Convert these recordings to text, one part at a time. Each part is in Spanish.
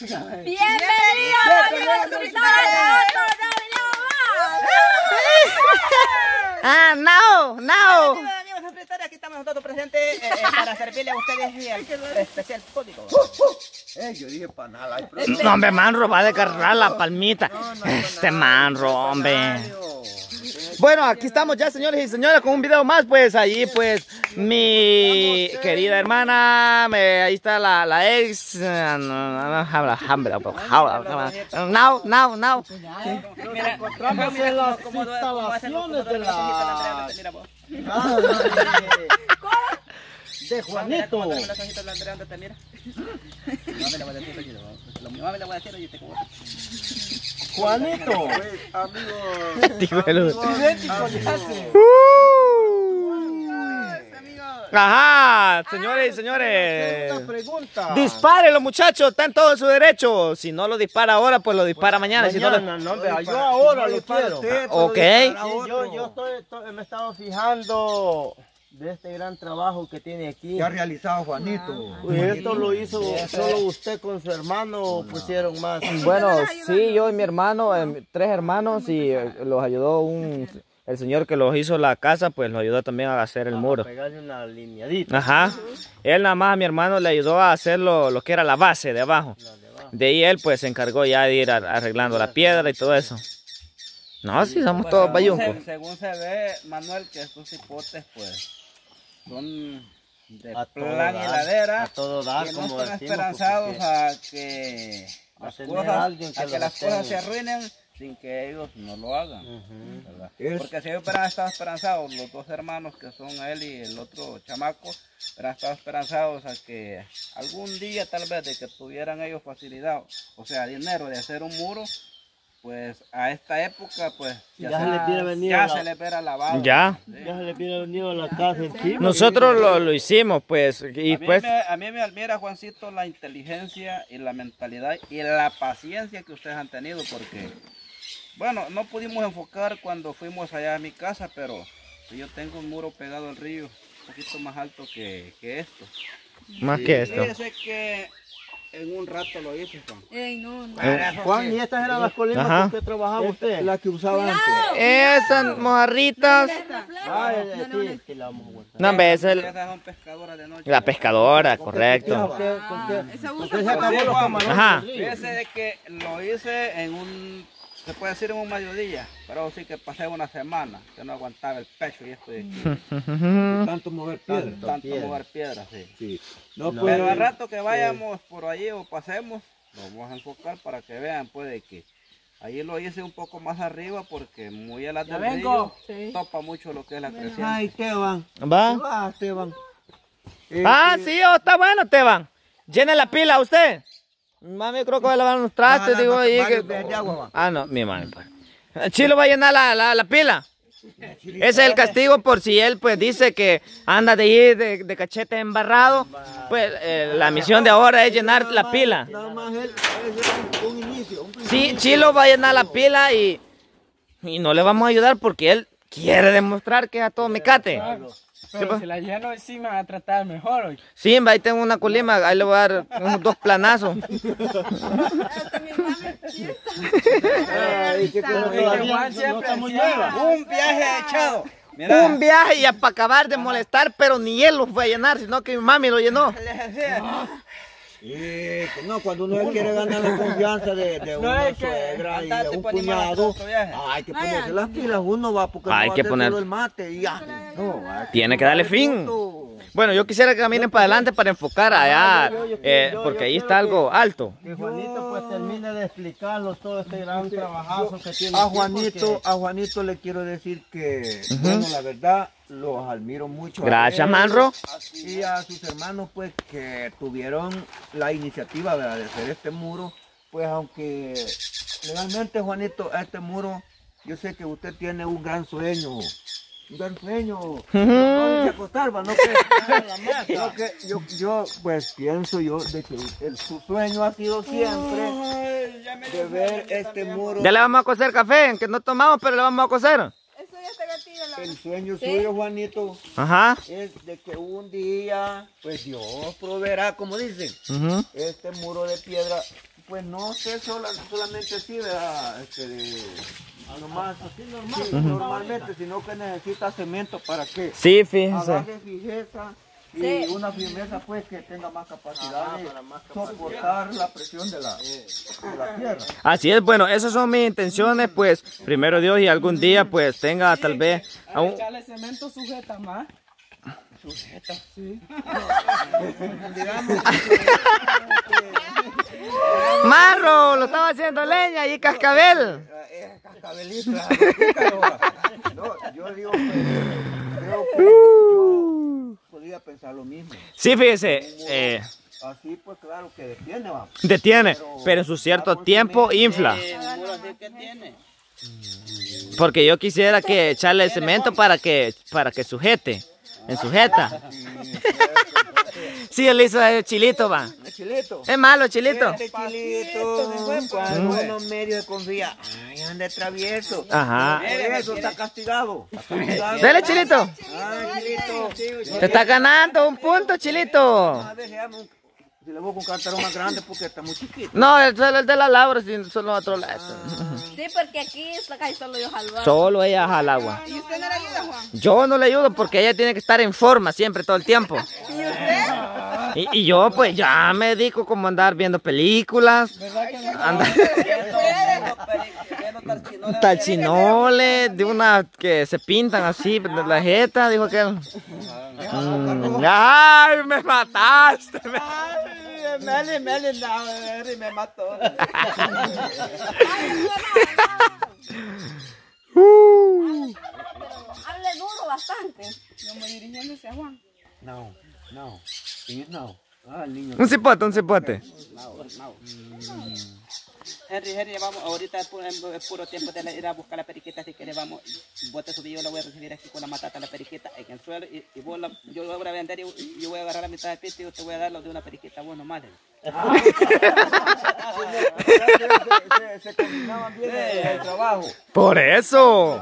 Bienvenidos a suscriptores Ah, no, no. Amigos suscriptores, aquí estamos nosotros presentes eh, eh, para servirle a ustedes el especial código. Eh, yo dije para nada. hay No, hombre, manro, va a descargar la palmita. Este manro, hombre. Bueno, aquí estamos ya, señores y señoras, con un video más, pues, allí, pues, mi querida hermana, me- ahí está la, la ex, eh, now, now, now. Mira, Encontramos mira en las instalaciones de la- mira. Ah, de, Mira Juanito. cómo hacen los ojitos de Andrea, ¿dónde te mira? No lo Juanito. El- Idéntico le hace. Ajá, señores y señores. Una pregunta. Dispárelo, muchachos, está en todo en su derecho. Si no lo dispara ahora, pues lo dispara mañana. Si no lo- Mañana, no, hombre, yo ahora lo quiero. Ok. Sí, yo, yo estoy, estoy- me he estado fijando de este gran trabajo que tiene aquí. Ya ha realizado Juanito. Y esto lo hizo solo usted con su hermano o pusieron más. Bueno, sí, yo y mi hermano, eh, tres hermanos, y eh, los ayudó un, el señor que los hizo la casa, pues los ayudó también a hacer el muro. Pegarle una lineadita. Ajá. Él nada más a mi hermano le ayudó a hacer lo, lo que era la base de abajo. De ahí él pues se encargó ya de ir ar- arreglando la piedra y todo eso. No, sí, somos Pues, todos bayuncos. se- Según se ve, Manuel, que estos hipotes, pues, son de A todo plan y dar, ladera. a todo dar, que no como están decimos, esperanzados a que a las cosas, que a que las cosas se arruinen sin que ellos no lo hagan. Porque si ellos hubieran estado esperanzados, los dos hermanos que son él y el otro chamaco, hubieran estado esperanzados a que algún día tal vez de que tuvieran ellos facilidad, o sea, dinero de hacer un muro, pues a esta época pues Ya se les hubiera venido ya la- se les hubiera lavado. Ya. Ya se le viene venido a la casa encima. Nosotros lo, lo hicimos pues y a, mí pues me, a mí me admira, Juancito, la inteligencia y la mentalidad y la paciencia que ustedes han tenido porque, bueno, no pudimos enfocar cuando fuimos allá a mi casa, pero yo tengo un muro pegado al río, un poquito más alto que, que esto. más que esto. Fíjese que en un rato lo hice, Juan. Ey, no, no. Juan, ¿y estas eran las colinas Ajá. con que trabajaba usted? La que usaba antes. Esas mojarritas. Ah, eh, sí, sí, la vamos a guardar. No, hombre, esa es el- Esas son pescadoras de noche. la pescadora, ¿Con correcto. qué- con qué- Esa con usa Ajá. Fíjese de que lo hice en un, se puede decir en un mediodía, pero sí que pasé una semana, que no aguantaba el pecho y esto de Tanto mover piedra. tanto, tanto mover piedras, sí. Sí. No, No, pues. Pero al rato que vayamos por allí o pasemos, lo vamos a enfocar para que vean, puede que ahí lo hice un poco más arriba porque muy a la del vengo. río Sí. topa mucho lo que es la creciente. Ay, Esteban. ¿Va? Ah, Esteban. Ah, sí, oh, está bueno, Esteban. Llene la pila usted. Mami, creo que va a lavar unos trastes, digo ahí. que-. Ah, no, mi mami. pues. Chilo va a llenar la, la, la pila. Ese es el castigo por si él pues dice que anda de ir de, de cachete embarrado. Pues eh, la misión de ahora es llenar la pila. Sí, Chilo va a llenar la pila y, y no le vamos a ayudar porque él quiere demostrar que es a todo mecate. Pero si la lleno sí me va a tratar mejor hoy. Sí, ahí tengo una colima, ahí le voy a dar unos dos planazos. Ay, qué. Un viaje echado. Mira, Un viaje y para acabar de molestar, pero ni él lo fue a llenar, sino que mi mami lo llenó. Que no, cuando uno quiere ganar la confianza de, de una suegra y de un cuñado, hay que ponerse las pilas, uno va porque Hay no va que a poner- el mate y ya. No, hay Tiene que darle fin. punto. Bueno, yo quisiera que caminen para adelante para enfocar allá, eh, porque ahí está algo alto. Que Juanito pues termine de explicarlo todo este gran trabajazo que tiene. A Juanito, a Juanito le quiero decir que, bueno, la verdad, los admiro mucho. a Gracias, él Manro. Y a sus hermanos, pues, que tuvieron la iniciativa ¿verdad? de hacer este muro. Pues, aunque legalmente, Juanito, a este muro, yo sé que usted tiene un gran sueño. Sueño. No acostar, ¿va? no que, no que yo, yo, pues, pienso yo de que el- su sueño ha sido siempre de ver este muro. Ya le vamos a cocer café, que no tomamos, pero le vamos a cocer. Eso ya está gatilla la El sueño suyo, Juanito, Ajá. es de que un día, pues Dios proveerá, como dicen, este muro de piedra pues no sé, sola- solamente sí, ¿verdad? Este, de, nomás, sí, normalmente, sino que necesita cemento para que Sí, fíjense. agarre fijeza y Sí. una firmeza pues que tenga más capacidad de soportar la presión de la, de la tierra. Así es, bueno, esas son mis intenciones, pues, primero Dios y algún día, pues, tenga tal vez a Al un- echarle cemento sujeta más. Sí. Marro, lo estaba haciendo leña y cascabel. Eh, cascabelito, pícaro. No, yo digo que creo que yo podría pensar lo mismo. Sí, fíjese, eh, Así pues claro que detiene, va. detiene, pero en su cierto tiempo infla. ¿Qué tiene? Porque yo quisiera que echarle cemento para que, para que sujete, en sujeta. Sí, él hizo el chilito, va. Chilito. Es malo, chilito. Este chilito, cuando uno medio confía, ay, anda travieso. Ajá. Eso está castigado. Dele, chilito. Ay, chilito. Te está ganando un punto, chilito. A ver, Si le busco un cartero más grande porque está muy chiquito. No, el, solo el de la Laura, sin- solo otro lado. Sí, porque aquí está casi solo yo jalba. Solo ella jala agua. ¿Y usted no le ayuda, Juan? Yo no le ayudo porque ella tiene que estar en forma siempre, todo el tiempo. ¿Y usted? Y, y yo pues ya me dedico como a andar viendo películas, andar talchinoles, de unas que se pintan así, de la jeta, dijo que Mm, ¡Ay, me mataste! me- Meli, Meli, no, Meli me mató. Hable duro bastante. Yo me dirigiendo hacia Juan. No, no, sí, no. Ah, el niño. Un cipote, un cipote. Henry, Henry, vamos, ahorita es puro, tiempo de ir a buscar la periquita, si quieres vamos, bote su yo la voy a recibir aquí con la matata, la periquita en el suelo, y, y vos la, yo la voy a vender y yo voy a agarrar la mitad del pito y yo te voy a dar lo de una periquita, vos nomás. le digo. Se, se, se combinaban bien el, trabajo. Por eso.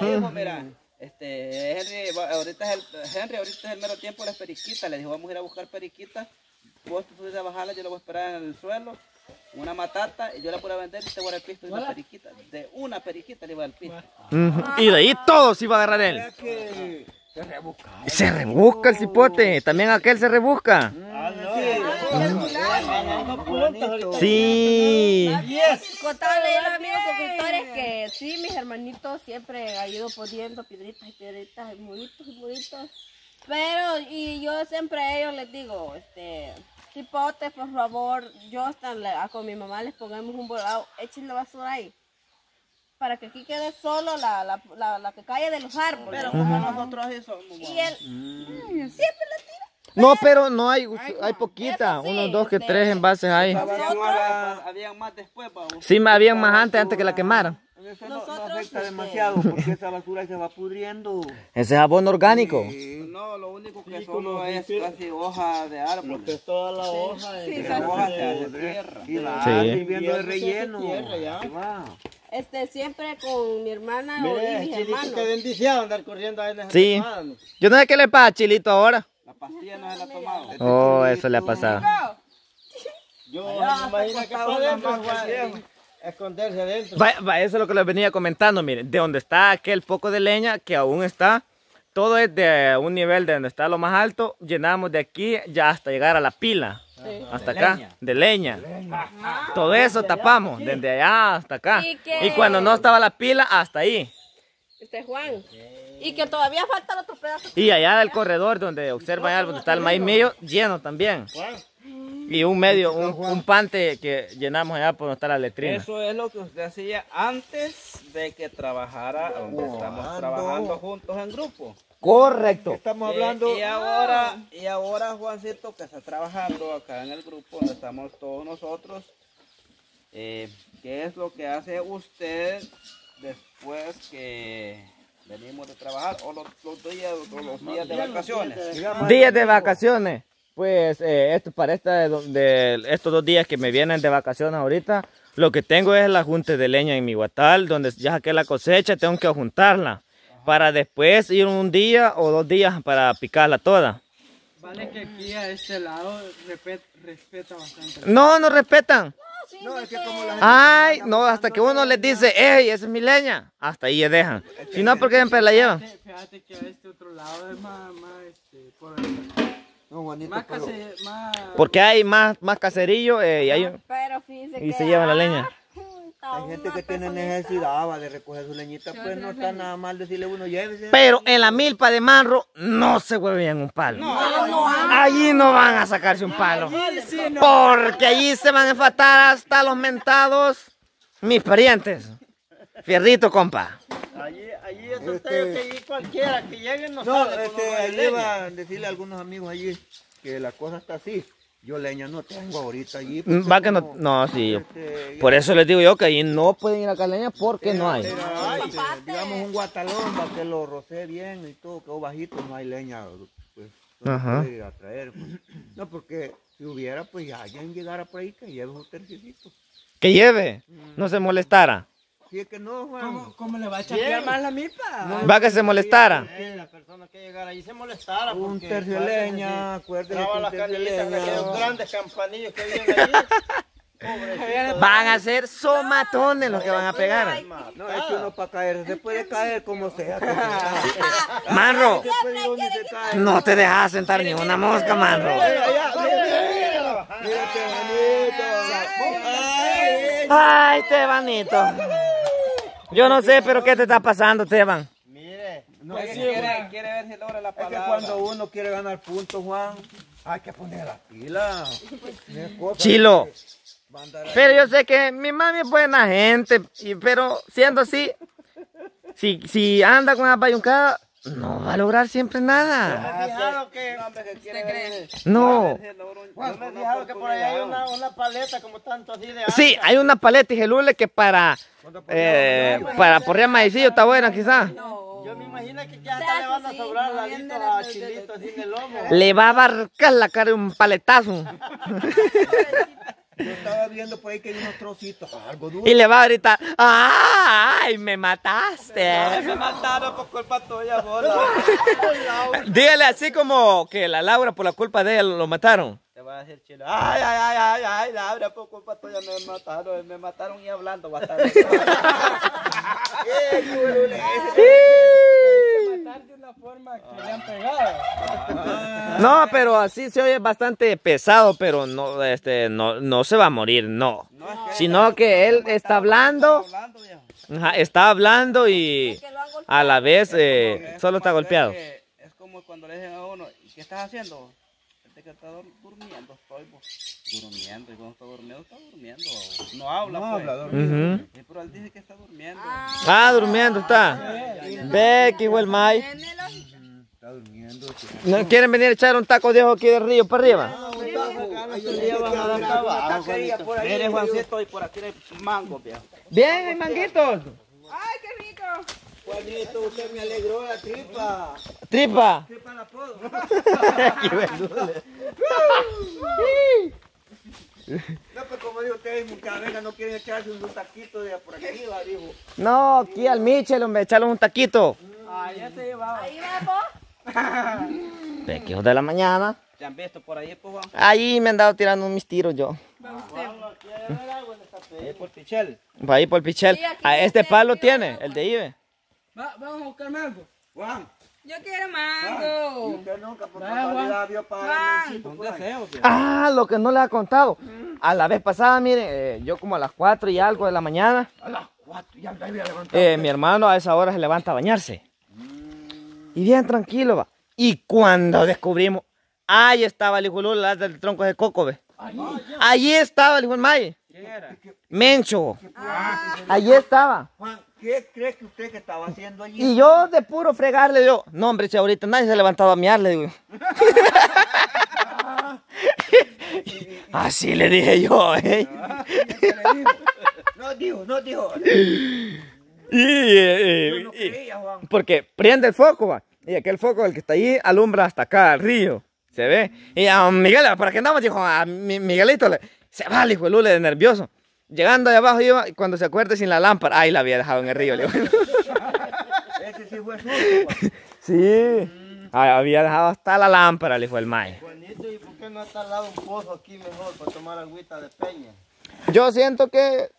Le este, Henry, ahorita es el, Henry, ahorita es el mero tiempo de las periquitas, le dijo, vamos a ir a buscar periquitas, vos te subes a bajarla, yo la voy a esperar en el suelo, una matata, y yo la a vender y te voy a dar el pisto de una periquita, de una periquita le voy a dar el pisto. Ujú. Y de ahí todo se iba a agarrar él. Que se rebusca. Se rebusca el cipote. También aquel se rebusca. Sí. Contarle a los amigos suscriptores que sí, mis hermanitos siempre han ido poniendo piedritas y piedritas y muritos y muritos. Pero, y yo siempre a ellos les digo, este, cipotes, por favor, yo hasta le- a- con mi mamá les pongamos un volado, echen la basura ahí. Para que aquí quede solo la, la, la, la que cae de los árboles. Pero como nosotros así somos, y él siempre la tira. No, pero no hay, hay poquita. Eso sí, Unos dos que tres envases hay. habían más, habían más después. Sí, habían más antes, antes que la quemaran. Eso no, no Nosotros, afecta este, demasiado porque esa basura se va pudriendo. Ese es abono orgánico. No, lo único que solo es casi hoja de árbol. Que es toda la hoja. Sí, La hoja se hace tierra. Y la Sí. sí. viviendo de relleno. tierra va. Este, siempre con mi hermana o- Mire, mis Chilito, hermanos. qué bendición andar corriendo ahí en esa Sí. Yo no sé qué le pasa a Chilito ahora. La pastilla no se la ha tomado. Oh, eso le ha pasado. Yo me imagino que esconderse adentro. Va, va, eso es lo que les venía comentando, miren, de donde está aquel poco de leña que aún está, todo es de un nivel de donde está lo más alto, llenamos de aquí ya hasta llegar a la pila, hasta acá, de leña. Todo eso tapamos, desde allá hasta acá. ¿Y cuando no estaba la pila, hasta ahí. Este Juan. Y que todavía falta el otro pedazo. Y allá del corredor donde observan allá donde está el maíz mío, lleno también. Y un medio, un, un pante que llenamos allá por donde está la letrina. Eso es lo que usted hacía antes de que trabajara donde estamos trabajando juntos en grupo. Correcto. Estamos Y- hablando. Y, ahora, y ahora Juancito que está trabajando acá en el grupo donde estamos todos nosotros, eh, ¿qué es lo que hace usted después que venimos de trabajar o los, los días, los días de vacaciones? Días de vacaciones. Pues eh, esto, para esta, de, estos dos días que me vienen de vacaciones ahorita, lo que tengo es la junta de leña en mi guatal, donde ya saqué la cosecha, tengo que juntarla. Para después ir un día o dos días para picarla toda. Vale que aquí a este lado respet- respeta bastante. No, no respetan. No, es que como la Ay, no, hasta que uno les dice, ey, esa es mi leña. Hasta ahí le dejan. Si no, porque siempre la llevan. Fíjate, que a este otro lado es más, más, este, por No, Juanito, más, pero- case, más... Porque hay más, más caserillo eh, y, hay, Pero fíjese y que, se llevan la leña. Hay gente que tiene necesidad va, de recoger su leñita, pues no está nada mal decirle a uno, llévese. Pero en la milpa de Manro no se hueven un palo. Allí no van a sacarse un palo. Porque allí se van a enfatar hasta los mentados mis parientes. Fierrito, compa. Allí, allí es usted que allí cualquiera que llegue no, No, sale este, va a decirle a algunos amigos allí que la cosa está así. Yo leña no tengo ahorita allí. porque Mm, Va que no, como, no, sí. este, Por eso les digo yo que allí no pueden ir a leña porque no hay. Pero, este, digamos un guatalón para que lo rocé bien y todo, quedó bajito, no hay leña, pues no se Ajá. puede ir a traer. pues. No, porque si hubiera, pues ya alguien llegara por ahí que lleve un tercierito. Que lleve, no se molestara. Si es que no, Juan. ¿Cómo, cómo le va a chapear más la milpa? Va que se molestara. Eh, la persona que llegara allí se molestara. Un porque tercio de acuérdese, leña, acuérdese Traba que la un tercio de canilita, leña. aquellos grandes campanillos que vienen. Pobrecito. Van a ser somatones los que van a pegar. No, es que uno para caer se puede caer como sea. Manro, no te dejas sentar ni una mosca, Manro. Ay, Ay, Tebanito. Yo no sé, pero ¿qué te está pasando, Teban? Mire, No, Es es que que, quiere, quiere ver si logra la es que cuando uno quiere ganar puntos, Juan, hay que poner la pila. Chilo. Pero yo sé que mi mami es buena gente, y- pero siendo así, si, si anda con una bayuncada, no va a lograr siempre nada. No, Sí, hay una paleta y gelule que para, eh, para porrear maicillo está buena quizás. Yo me imagino que ya hasta le van a sobrar laditos a chilito así en el lomo. Le va a abarcar la cara de un paletazo. Yo estaba viendo por ahí que hay unos trocitos, algo duro. Y le va a gritar, ¡ay, me mataste! Me mataron por culpa tuya, bola. Dígale así como que la Laura por la culpa de él lo mataron. Te va a decir chilo. Ay, ay, ay, ay, ay, Laura, por culpa tuya me mataron. Me mataron y hablando bastante. matar de una forma que le han pegado. No, pero así se oye bastante pesado, pero no, este, no, no se va a morir, no. Sino que él está hablando, ajá, está hablando y a la vez eh, Es solo está golpeado. que- Es como cuando le dicen a uno, "¿Y ¿qué estás haciendo? Este que está dur- durmiendo, estoy vos. Durmiendo, y cuando está durmiendo, está durmiendo. No habla, No pues. habla, dormido. Ujú. Sí, pero él dice que está durmiendo. Ah, durmiendo está. Ve que igual May. Está durmiendo. ¿No quieren venir a echar un taco de ojo aquí del río para arriba? Mire, Juancito, y por aquí hay mango, viejo. Bien, manguitos. Juanito, usted me alegró la tripa. Tripa. Tripa la puedo. No, pues como dijo usted, mi cabeza no quieren echarse un taquito de por aquí, va, dijo. No, aquí al Michel, hombre, echarle un taquito. Ah, ya te llevaba. Ahí vamos. De que hijos de la mañana. ¿Te han visto por ahí, pues, Juan? Ahí me han dado tirando mis tiros yo. Ahí por Pichel. Va ahí por el pichel. Sí, Ah, este palo tiene, el de Ibe. Va, vamos a buscar mango. Juan, Yo quiero y mango. usted nunca por Vaya, Juan. casualidad vio para el Un deseo, viejo. Ah, lo que no le ha contado. A la vez pasada, miren, eh, yo como a las 4 y algo de la mañana, A las cuatro, ya me había levantado. eh, mi hermano a esa hora se levanta a bañarse. Y bien tranquilo, va. Y cuando descubrimos, ahí estaba el hijo Lula del tronco de coco, ve. Allí estaba el hijo Maye. ¿Quién era? Mencho. Allí estaba. Juan, ¿qué cree que usted que estaba haciendo allí? Y yo de puro fregarle, yo, no hombre, si ahorita nadie se ha levantado a miarle, digo. Así le dije yo, ¿eh? No dijo, no dijo. Y, eh, no creía, Juan. porque prende el foco, va. Y aquel foco, el que está ahí, alumbra hasta acá, al río. ¿Se ve? Y a Miguel, ¿para qué andamos? Dijo, a mi- Miguelito, le- se va el hijo de Lule nervioso. Llegando de abajo iba, cuando se acuerde sin la lámpara, ahí la había dejado en el río. le digo. Ese sí fue suyo, Juan. Sí. Ah, Había dejado hasta la lámpara, le fue el mae. Juanito, ¿y por qué no está al lado un pozo aquí mejor para tomar agüita de peña? Yo siento que...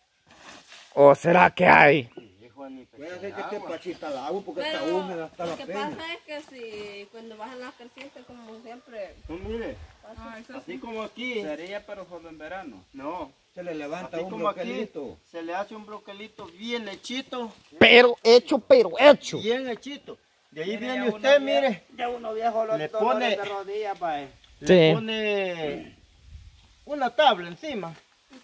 ¿O será que hay? Sí, Juanito. Puede ser que esté pachita el agua porque está Pero húmeda hasta la lo que peña. pasa es que si cuando bajan las crecientes, como siempre, No, mire, así como aquí, Sería pero solo en verano. no, Se le levanta así un como aquí, bloquelito. se le hace un broquelito bien hechito, Pero hecho, pero hecho. bien hechito. De ahí Mire, viene ya usted, mire, Ya uno viejo los Le pone- de rodilla, pa. le Sí. pone una tabla encima,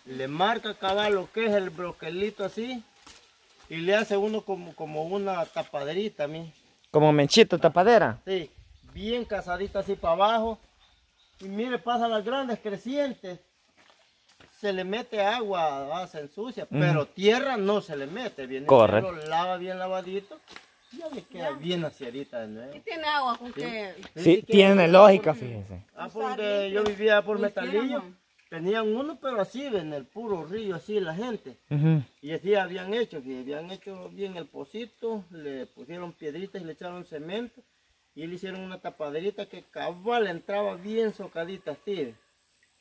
le marca cada lo que es el broquelito así, y le hace uno como, como una tapaderita, mire. Como menchito, tapadera. Sí, bien casadita así para abajo. Y mire, pasa las grandes crecientes. Se le mete agua, ah, se ensucia, pero tierra no se le mete. Viene Correcto. lo lava bien lavadito. y Ya le queda bien aciadita de nuevo. y tiene agua con que... Sí, tiene lógica, fíjese. Ah, por donde yo vivía por Metalillo, tenían uno, pero así, en el puro río, así la gente. Y así habían hecho, que habían hecho bien el pocito, le pusieron piedritas y le echaron cemento. Y le hicieron una tapaderita que cabal entraba bien socadita así.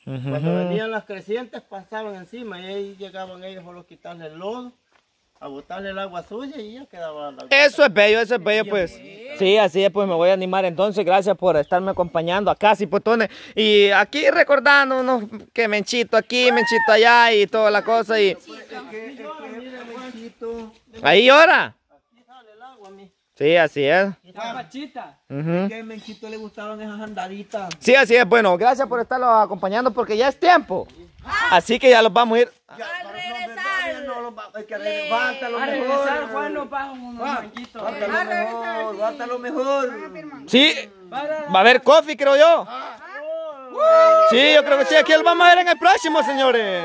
Ujú. Cuando venían las crecientes pasaban encima y ahí llegaban ellos solo a quitarle el lodo, a botarle el agua sucia y ya quedaba la Eso es bello, eso es bello, pues. Sí, así es, pues me voy a animar entonces. Gracias por estarme acompañando acá, Cipotones. Y aquí recordando unos que menchito aquí, menchito allá y toda la cosa. Y ahí llora. Aquí sale el agua, mi. Sí, así es. Pachita. Ujú. Que a Menchito le gustaban esas andaditas. Sí, así es. Bueno, gracias por estarlo acompañando porque ya es tiempo. Así que ya los vamos a ir. Al regresar, No, lo va- hay que Le- A mejor. regresar, Juan nos baja unos. Bátalo mejor. Sí, va a haber coffee, creo yo. Sí, yo creo que sí. Aquí lo vamos a ver en el próximo, señores.